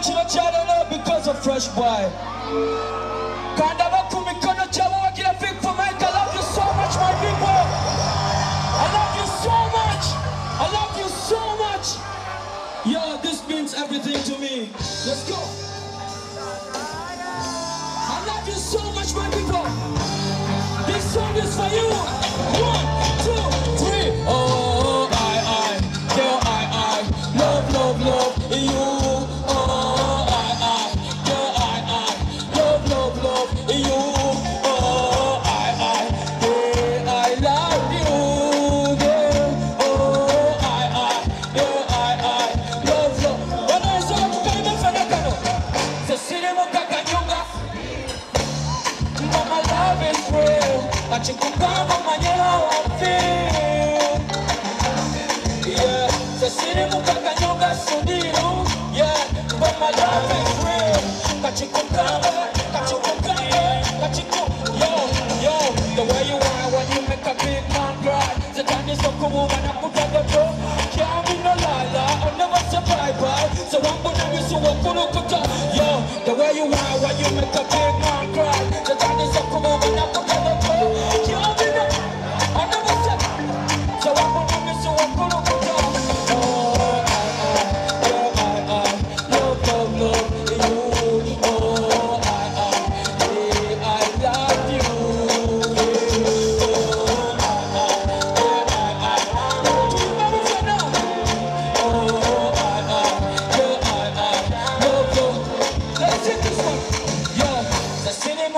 chino chadana because of fresh boy. Kanda bakumi kono chavo wakila big for Mike. I love you so much, my big. I love you so much. I love you so much. Yo, this means everything to me. Let's go.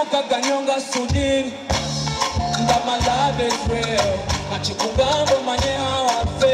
mugaganya nga sudiri nga malabe real nakikugamba omanye awaffe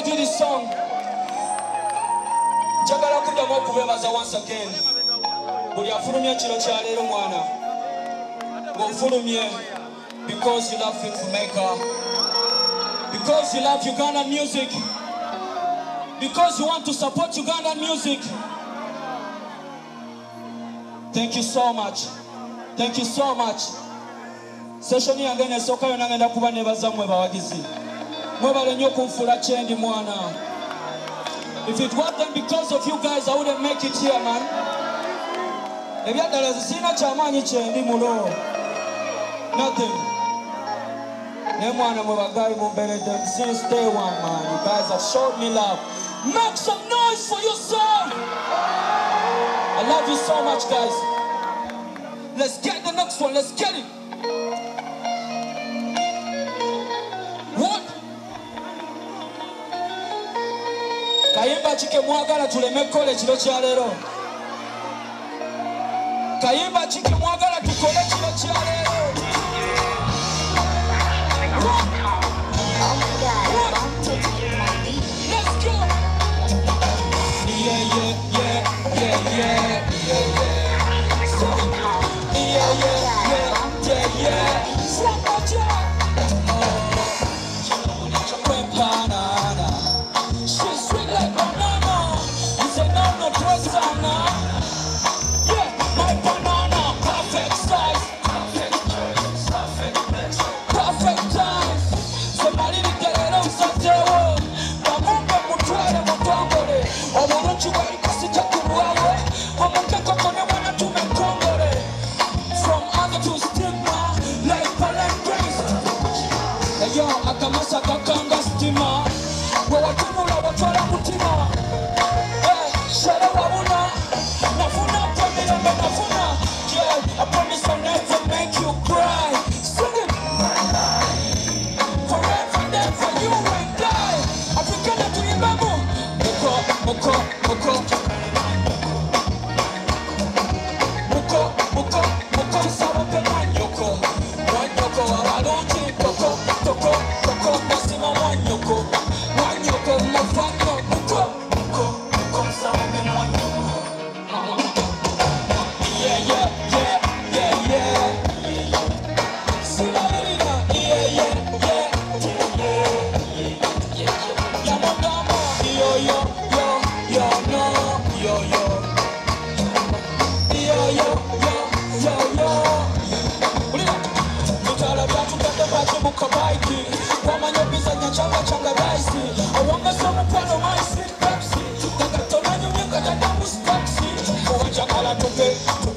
I do this song. Njagala kuddamu okubeebaza once again. Buli afulumye kiro kyaleero mwana. Ng'ofulumye because you love Fik Fameica because you love Ugandan music. Because you want to support Ugandan music. Thank you so much. Thank you so much. Session yange nesooka yonna ngenda kuba nebaza mmwe mwebale mwana. If it wasn't because of you guys i wouldn't make it here man. Ebyaddala zisiina kyamaanyi kyendi mulo. Nothing. Naye mwana mwe bagayi mumberedde since day one man. You guys have showed me love. Make some noise for yourself. I love you so much guys. Let's get the next one. Let's get it kayimba ki ke mwagala tuleme kukole kiro kya leero kayimba ki mwagala tukole Let's go. Yeah, yeah, yeah, yeah, yeah.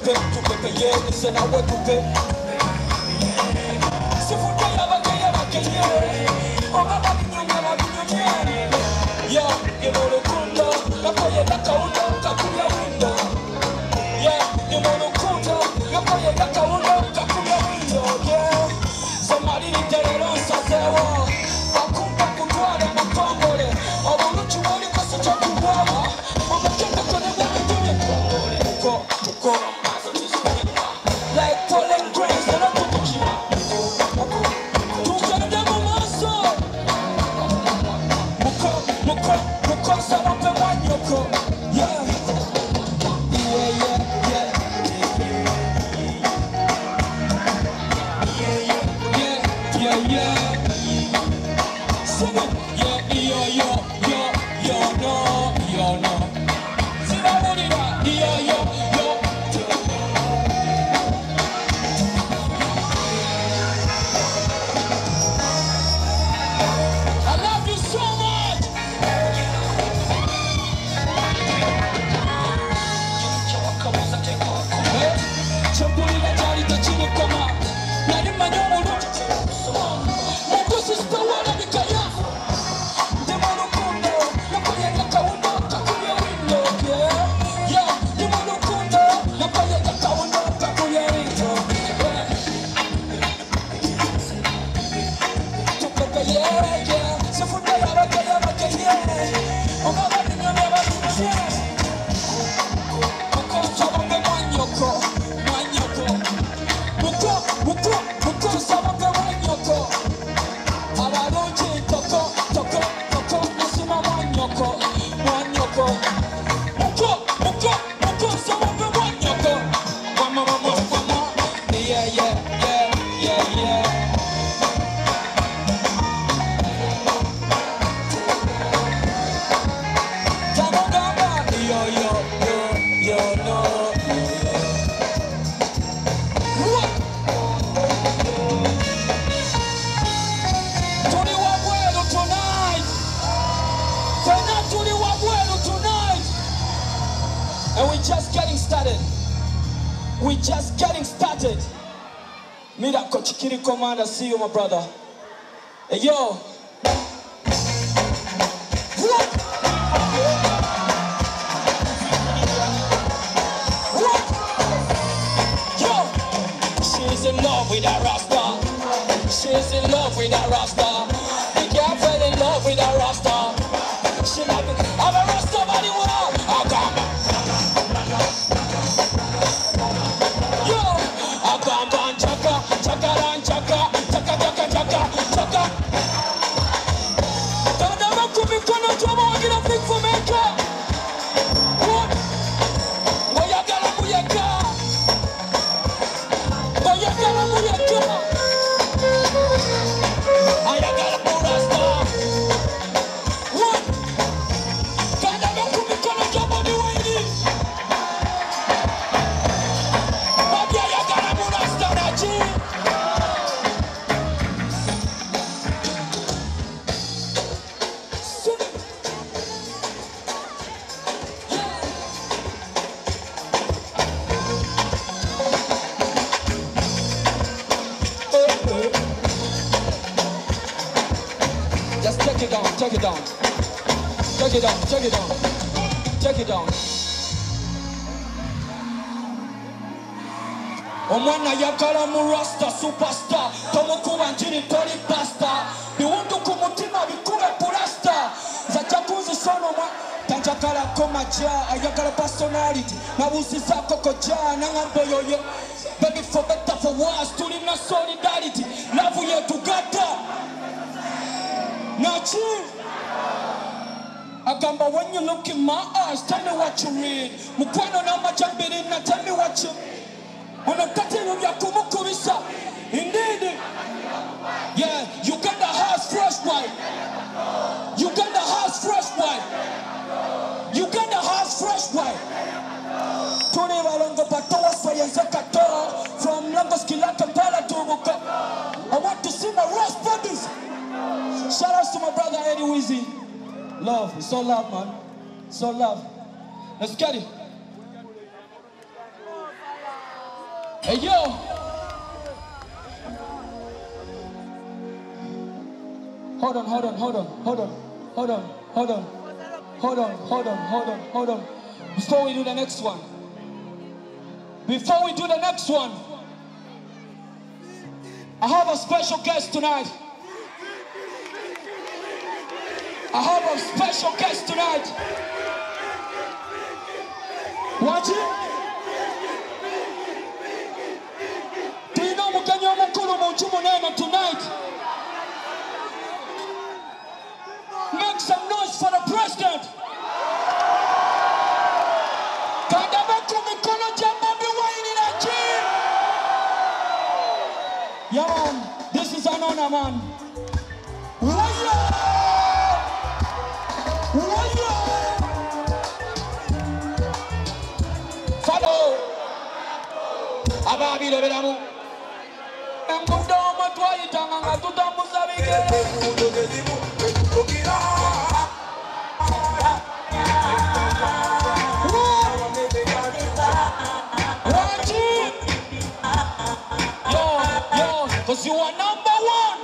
Tupe tupe tupepe yegise nawe tupe sifudde Kiri Commander, see you, my brother. Hey, yo. She's in love with that Rasta. She's in love with that Rasta. The Check it down, check it down. omwana yakala mu rasta superstar. Tomukuba njiri toli pasta biwundu ku mutima bikube pulasta. Zajakunzisono mwa tanjakalako maja ayagala personality. Nabuuzizako koja naŋamba yoyo. Baby for better for worse. Tulina solidarity. Lavu yetugata naki agamba when you look in my eyes tell me what you read mukwano n'amajambirina tell me what you ono tatino bya kumukubisa. Indeed yeah uganda has fresh white uganda has fresh white uganda has fresh white tuli balongo patowaso yenze kato from lagos kilaka mpala tubuka i want to see my roast bodies shout out to my brother eddie Weezy. Love it's all love man it's all love let's get it Hey yo! Hold on, hold on, hold on, hold on, hold on, hold on, hold on, hold on, hold on, hold on. Before we do the next one, before we do the next one, I have a special guest tonight. I have a special guest tonight. Watch it. Tonight. Make some noise for the president. Yeah, man, this is an honor, man. Bigere Yo, yo, cause you are number one.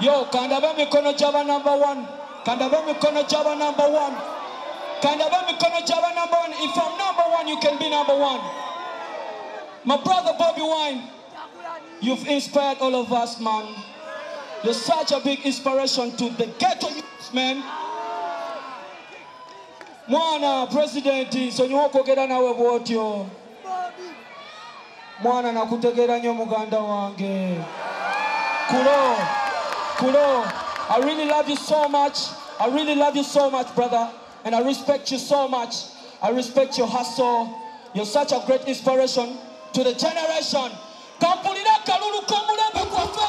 Yo, kandabe mikono gy'aba number one. Kandabe mikono gy'aba number one. Kandabe mikono gy'aba number one. If I'm number one, you can be number one. My brother Bobby Wine, you've inspired all of us, man. You're such a big inspiration to the ghetto youth, man. Mwana president nsonyiwa okwogera nawe bw'otyo mwana nakutegeera nnyo muganda wange. Kulo kulo i really love you so much. I really love you so much brother and i respect you so much. I respect your hustle. You're such a great inspiration to the generation. Kampulira akalulu k'omulembe gwaffe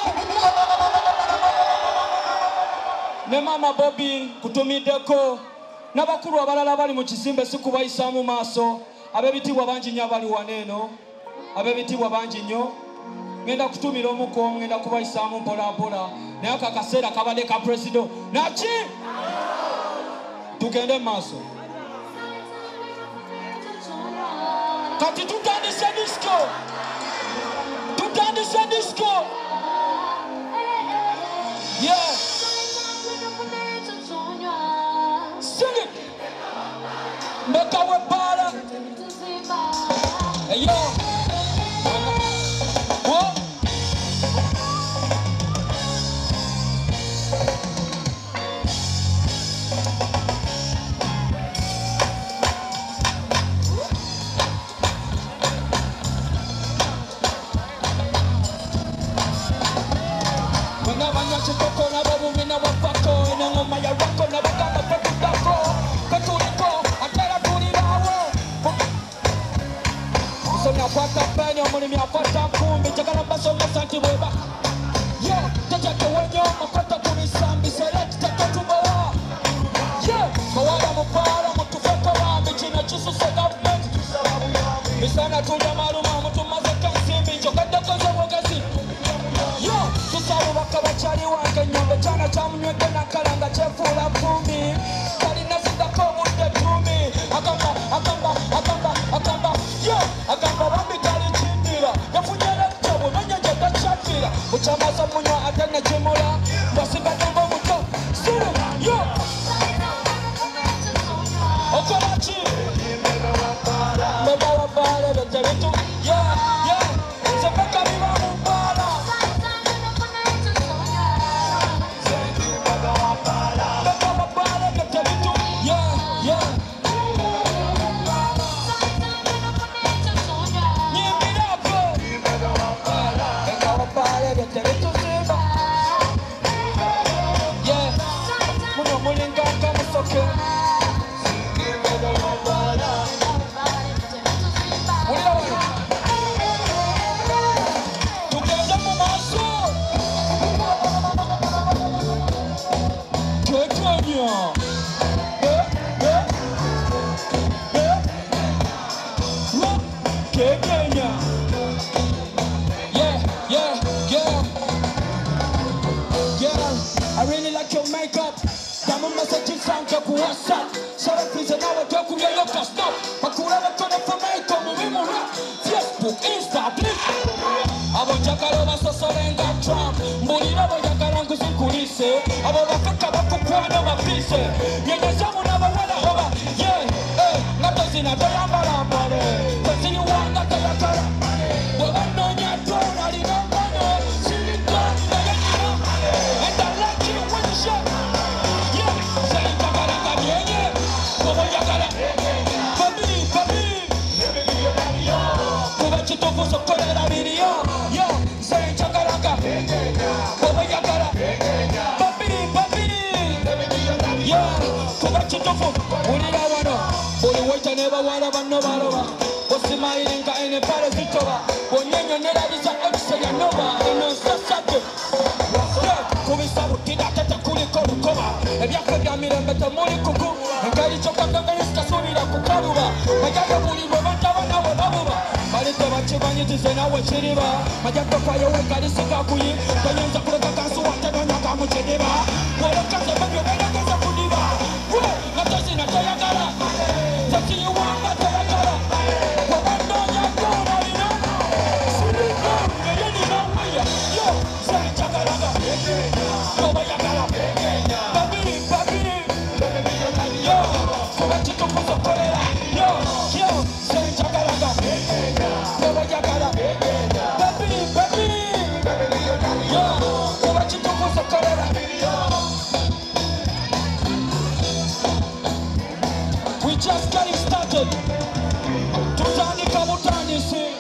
ne mama bobi kutumiddeko n'abakulu abalala bali mu kizimbe si kubayisaamu maaso ab'ebitiibwa bangi nnyo abali wano eno ab'ebitiibwa bangi nnyo. Ŋŋenda kutumira omu ku omu ŋŋenda kubayisaamu mpolampola. Naye ako akaseera kabadde ka puresido naki tugende mu maaso kati tutandise disco. Tutandise disco. Yeah. Sing it. Mbeka webala omulimi akwata nkumbi njagala mbasomesa nti bweba bakukwana mapise nyenyezamu n'abawala oba ye eh, nga tozina toyambalambale teziriwanga wulira wano. Buli waita ne bawala banno just getting started. Tutandika butandisi.